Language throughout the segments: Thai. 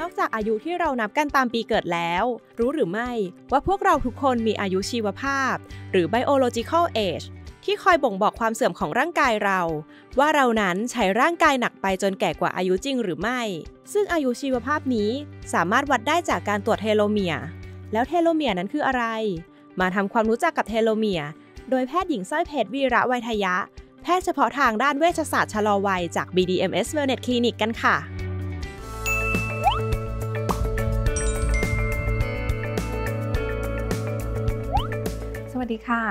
นอกจากอายุที่เรานับกันตามปีเกิดแล้ว รู้หรือไม่ว่าพวกเราทุกคนมีอายุชีวภาพ หรือ biological age ที่คอยบ่งบอกความเสื่อมของร่างกายเรา ว่าเรานั้นใช้ร่างกายหนักไปจนแก่กว่าอายุจริงหรือไม่ ซึ่งอายุชีวภาพนี้สามารถวัดได้จากการตรวจเทโลเมียร์แล้วเทโลเมียร์นั้นคืออะไร มาทำความรู้จักกับเทโลเมียร์โดยแพทย์หญิงสร้อยเพชรวีระไวทยะ แพทย์เฉพาะทางด้านเวชศาสตร์ชะลอวัยจาก BDMS Wellness Clinic กันค่ะ ค่ะ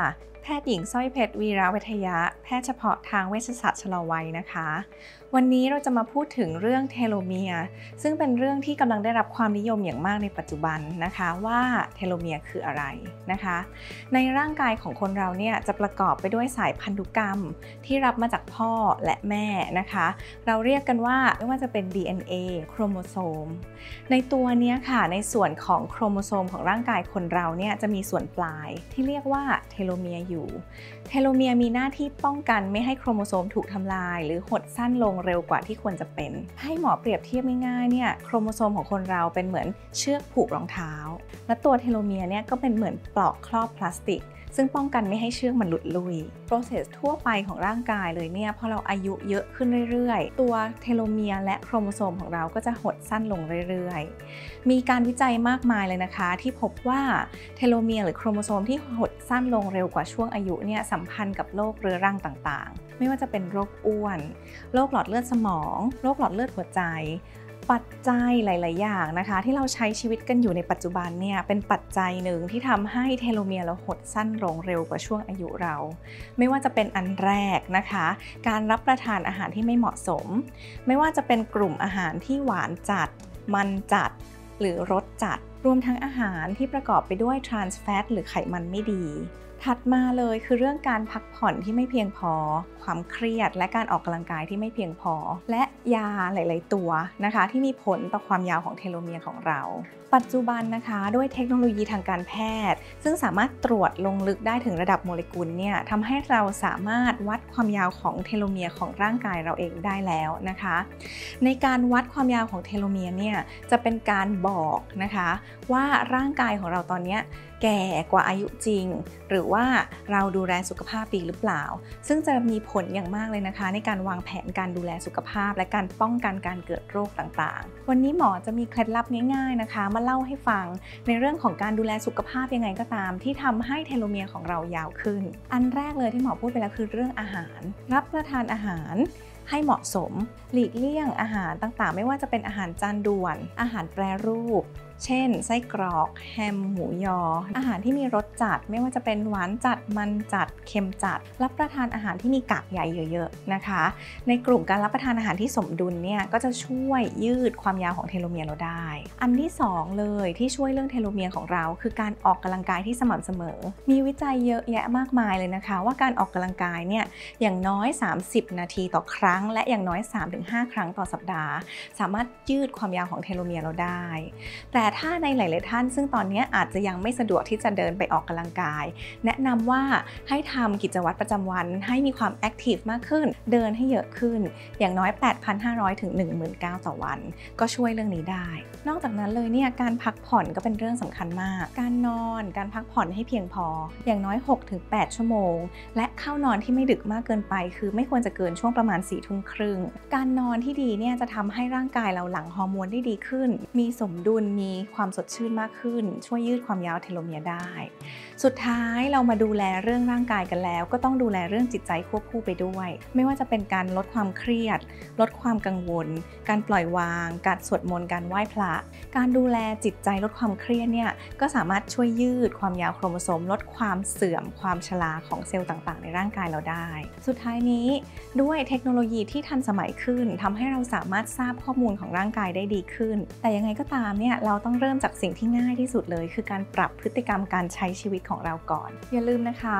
แพทย์หญิงสร้อยเพชรวีระไวทยะ แพทย์เฉพาะทางเวชศาสตร์ชะลอวัยนะคะ วันนี้เราจะมาพูดถึงเรื่องเทโลเมียร์ ซึ่งเป็นเรื่องที่กำลังได้รับความนิยมอย่างมากในปัจจุบันนะคะว่าเทโลเมียร์คืออะไรนะคะ ในร่างกายของคนเราเนี่ยจะประกอบไปด้วยสายพันธุกรรมที่รับมาจากพ่อและแม่นะคะ เราเรียกกันว่าไม่ว่าจะเป็น DNA โครโมโซม ในตัวเนี้ยค่ะในส่วนของโครโมโซมของร่างกายคนเราเนี่ยจะมีส่วนปลายที่เรียกว่าเทโลเมียร์อยู่ เทโลเมียร์มีหน้าที่ป้องกันไม่ให้โครโมโซมถูกทำลาย หรือหดสั้นลงเร็วกว่าที่ควรจะเป็น ให้หมอเปรียบเทียบง่ายๆเนี่ยโครโมโซมของคนเราเป็นเหมือนเชือกผูกรองเท้า และตัวเทโลเมียร์เนี่ยก็เป็นเหมือนปลอกครอบพลาสติกซึ่งป้องกันไม่ให้เชือกมันหลุดลุ่ย process ทั่วไปของร่างกายเลยเนี่ยพอเราอายุเยอะขึ้นเรื่อยๆ ตัวเทโลเมียร์และโครโมโซมของเราก็จะหดสั้นลงเรื่อยๆ มีการวิจัยมากมายเลยนะคะ ที่พบว่าเทโลเมียร์หรือโครโมโซมที่หดสั้นลงเร็วกว่าช่วงอายุเนี่ยสัมพันธ์กับโรคเรื้อรังต่างๆ ไม่ว่าจะเป็นโรคอ้วน โรคหลอดเลือดสมอง โรคหลอดเลือดหัวใจ ปัจจัยหลาย ๆ อย่างนะคะ ที่เราใช้ชีวิตกันอยู่ในปัจจุบันเนี่ยเป็นปัจจัยหนึ่งที่ทำให้เทโลเมียร์เราหดสั้นลงเร็วกว่าช่วงอายุเรา ไม่ว่าจะเป็นอันแรกนะคะ การรับประทานอาหารที่ไม่เหมาะสม ไม่ว่าจะเป็นกลุ่มอาหารที่หวานจัด มันจัด หรือรสจัดรวมทั้งอาหารที่ประกอบไปด้วยทรานส์แฟตหรือไขมันไม่ดี ถัดมาเลยคือเรื่องการพักผ่อนที่ไม่เพียงพอ ความเครียด และการออกกำลังกายที่ไม่เพียงพอ และยาหลาย ๆ ตัวนะคะ ที่มีผลต่อความยาวของเทโลเมียร์ของเรา ปัจจุบันนะคะด้วยเทคโนโลยีทางการแพทย์ ซึ่งสามารถตรวจลงลึกได้ถึงระดับโมเลกุลเนี่ยทำให้เราสามารถวัดความยาวของเทโลเมียร์ของร่างกายเราเองได้แล้วนะคะ ในการวัดความยาวของเทโลเมียร์เนี่ยจะเป็นการบอกนะคะว่าร่างกายของเราตอนนี้แก่กว่าอายุจริง หรือว่าเราดูแลสุขภาพดีหรือเปล่า ซึ่งจะมีผลอย่างมากเลยนะคะ ในการวางแผนการดูแลสุขภาพ และการป้องกันการเกิดโรคต่างๆ วันนี้หมอจะมีเคล็ดลับง่าย ๆนะคะ มาเล่าให้ฟังในเรื่องของการดูแลสุขภาพยังไงก็ตาม ที่ทำให้เทโลเมียร์ของเรายาวขึ้น อันแรกเลยที่หมอพูดไปแล้วคือเรื่องอาหาร รับประทานอาหารให้เหมาะสม หลีกเลี่ยงอาหารต่างๆ ไม่ว่าจะเป็นอาหารจานด่วน อาหารแปรรูป เช่น ไส้กรอก แฮม หมูยอ อาหารที่มีรสจัด ไม่ว่าจะเป็นหวานจัด มันจัด เค็มจัด รับประทานอาหารที่มีกากใยเยอะๆนะคะ ในกลุ่มการรับประทานอาหารที่สมดุลเนี่ยก็จะช่วยยืดความยาวของเทโลเมียร์เราได้ อันที่ 2 เลยที่ช่วยเรื่องเทโลเมียร์ของเรา คือการออกกำลังกายที่สม่ำเสมอ มีวิจัยเยอะแยะมากมายเลยนะคะ ว่าการออกกำลังกายเนี่ยอย่างน้อย 30 นาทีต่อครั้ง และอย่างน้อย 3-5 ครั้งต่อสัปดาห์ สามารถยืดความยาวของเทโลเมียร์เราได้ แต่ถ้าในหลาย ๆ ท่าน ซึ่งตอนนี้อาจจะยังไม่สะดวกที่จะเดินไปออกกำลังกาย แนะนำว่าให้ทำกิจวัตรประจำวันให้มีความแอคทีฟมากขึ้น เดินให้เยอะขึ้น อย่างน้อย 8,500 ถึง 19,000ต่อวัน ก็ช่วยเรื่องนี้ได้ นอกจากนั้นเลยเนี่ยการพักผ่อนก็เป็นเรื่องสำคัญมาก การนอน การพักผ่อนให้เพียงพอ อย่างน้อย 6-8 ชั่วโมง และเข้านอนที่ไม่ดึกมากเกินไป คือไม่ควรจะเกินช่วงประมาณ4ทุ่มครึ่ง การนอนที่ดีเนี่ยจะทำให้ร่างกายเราหลั่งฮอร์โมนได้ดีขึ้น มีสมดุล มีความสดชื่นมากขึ้น ช่วยยืดความยาวเทโลเมียร์ได้ สุดท้ายเรามาดูแลเรื่องร่างกายกันแล้ว ก็ต้องดูแลเรื่องจิตใจควบคู่ไปด้วย ไม่ว่าจะเป็นการลดความเครียด ลดความกังวล การปล่อยวาง การสวดมนต์การไหว้พระ การดูแลจิตใจลดความเครียดเนี่ยก็สามารถช่วยยืดความยาวโครโมโซม ลดความเสื่อมความชราของเซลล์ต่างๆ ในร่างกายเราได้ สุดท้ายนี้ด้วยเทคโนโลยีที่ทันสมัยขึ้นทำให้เราสามารถทราบข้อมูลของร่างกายได้ดีขึ้น แต่ยังไงก็ตามเนี่ยเราต้องเริ่มจากสิ่งที่ง่ายที่สุดเลย คือการปรับพฤติกรรมการใช้ชีวิตของเราก่อน อย่าลืมนะคะ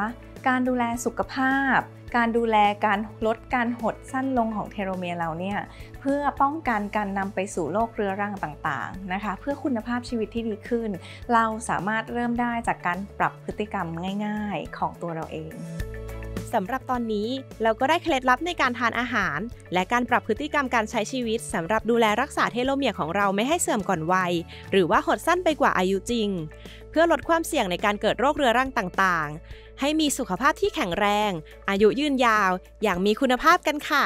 การดูแลสุขภาพ การดูแลการลดการหดสั้นลงของเทโลเมียร์เราเนี่ยเพื่อป้องกันการนำไปสู่โรคเรื้อรังต่างๆนะคะ เพื่อคุณภาพชีวิตที่ดีขึ้น เราสามารถเริ่มได้จากการปรับพฤติกรรมง่าย ๆ ของตัวเราเอง สำหรับตอนนี้เราก็ได้เคล็ดลับในการทานอาหาร และการปรับพฤติกรรมการใช้ชีวิตสำหรับดูแลรักษาเทโลเมียร์ของเราไม่ให้เสื่อมก่อนวัย หรือว่าหดสั้นไปกว่าอายุจริง เพื่อลดความเสี่ยงในการเกิดโรคเรื้อรังต่างๆ ให้มีสุขภาพที่แข็งแรง อายุยืนยาว อย่างมีคุณภาพกันค่ะ